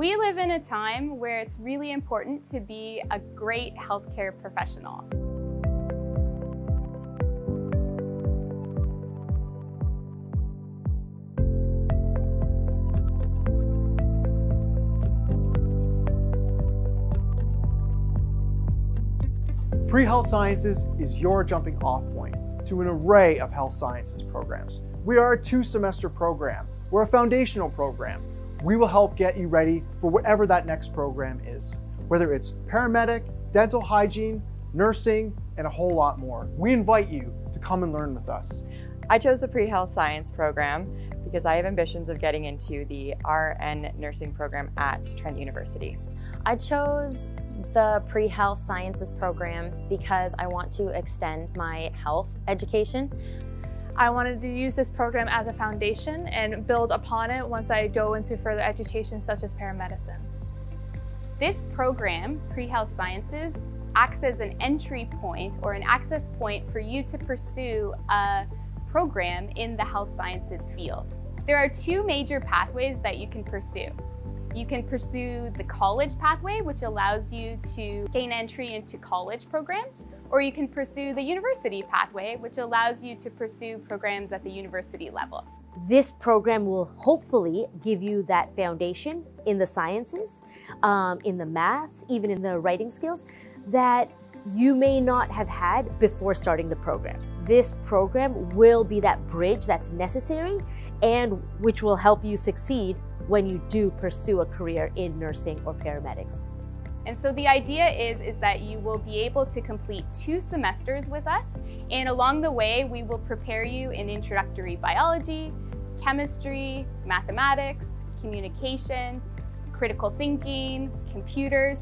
We live in a time where it's really important to be a great healthcare professional. Pre-Health Sciences is your jumping off point to an array of health sciences programs. We are a two semester program. We're a foundational program. We will help get you ready for whatever that next program is, whether it's paramedic, dental hygiene, nursing, and a whole lot more. We invite you to come and learn with us. I chose the pre-health science program because I have ambitions of getting into the RN nursing program at Trent University. I chose the pre-health sciences program because I want to extend my health education. I wanted to use this program as a foundation and build upon it once I go into further education such as paramedicine. This program, Pre-Health Sciences, acts as an entry point or an access point for you to pursue a program in the health sciences field. There are two major pathways that you can pursue. You can pursue the college pathway, which allows you to gain entry into college programs, or you can pursue the university pathway, which allows you to pursue programs at the university level. This program will hopefully give you that foundation in the sciences, um, in the maths, even in the writing skills that you may not have had before starting the program. This program will be that bridge that's necessary and which will help you succeed when you do pursue a career in nursing or paramedics. And so the idea is, is that you will be able to complete two semesters with us. And along the way, we will prepare you in introductory biology, chemistry, mathematics, communication, critical thinking, computers.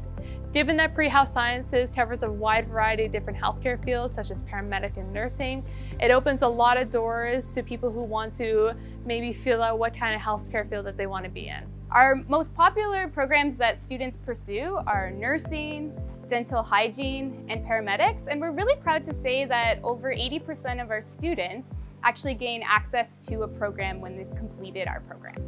Given that pre-health sciences covers a wide variety of different healthcare fields such as paramedic and nursing, it opens a lot of doors to people who want to maybe feel out what kind of healthcare field that they want to be in. Our most popular programs that students pursue are nursing, dental hygiene, and paramedics. And we're really proud to say that over 80% of our students actually gain access to a program when they've completed our program.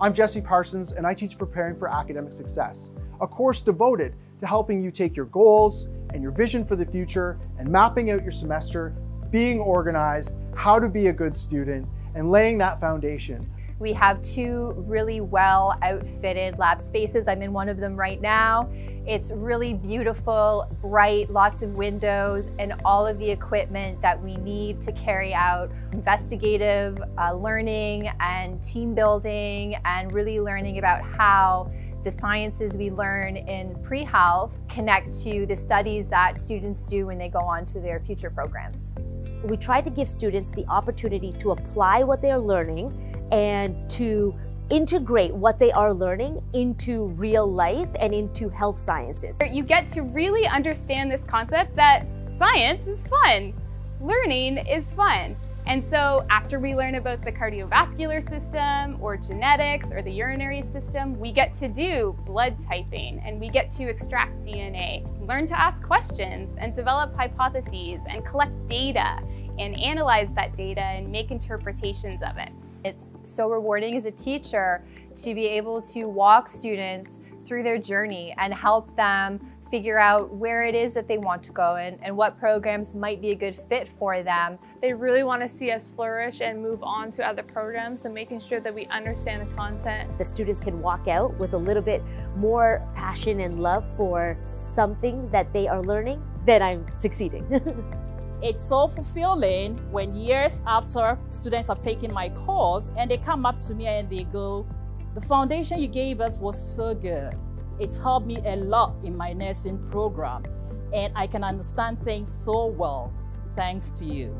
I'm Jesse Parsons, and I teach Preparing for Academic Success, a course devoted to helping you take your goals and your vision for the future and mapping out your semester, being organized, how to be a good student, and laying that foundation. We have two really well outfitted lab spaces. I'm in one of them right now. It's really beautiful, bright, lots of windows, and all of the equipment that we need to carry out investigative uh, learning and team building and really learning about how the sciences we learn in pre-health connect to the studies that students do when they go on to their future programs. We try to give students the opportunity to apply what they are learning and to integrate what they are learning into real life and into health sciences. You get to really understand this concept that science is fun, learning is fun. And so after we learn about the cardiovascular system or genetics or the urinary system, we get to do blood typing and we get to extract DNA, learn to ask questions and develop hypotheses and collect data and analyze that data and make interpretations of it. It's so rewarding as a teacher to be able to walk students through their journey and help them figure out where it is that they want to go and, and what programs might be a good fit for them. They really want to see us flourish and move on to other programs, so making sure that we understand the content. The students can walk out with a little bit more passion and love for something that they are learning, then I'm succeeding. It's so fulfilling when years after students have taken my course and they come up to me and they go, the foundation you gave us was so good. It's helped me a lot in my nursing program and I can understand things so well thanks to you.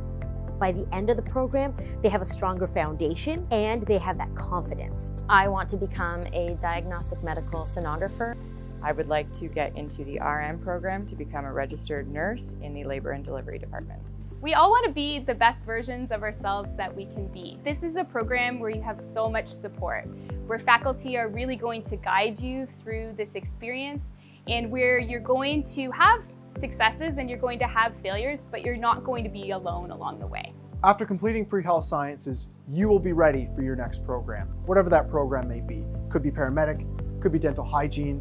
By the end of the program, they have a stronger foundation and they have that confidence. I want to become a diagnostic medical sonographer. I would like to get into the RN program to become a registered nurse in the labor and delivery department. We all want to be the best versions of ourselves that we can be. This is a program where you have so much support, where faculty are really going to guide you through this experience and where you're going to have successes and you're going to have failures, but you're not going to be alone along the way. After completing pre-health sciences, you will be ready for your next program, whatever that program may be. Could be paramedic, could be dental hygiene,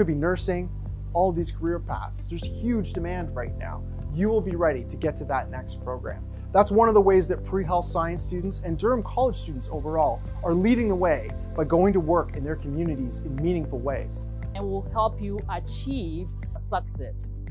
could be nursing, all these career paths. There's huge demand right now. You will be ready to get to that next program. That's one of the ways that pre-health science students and Durham College students overall are leading the way by going to work in their communities in meaningful ways. And will help you achieve success.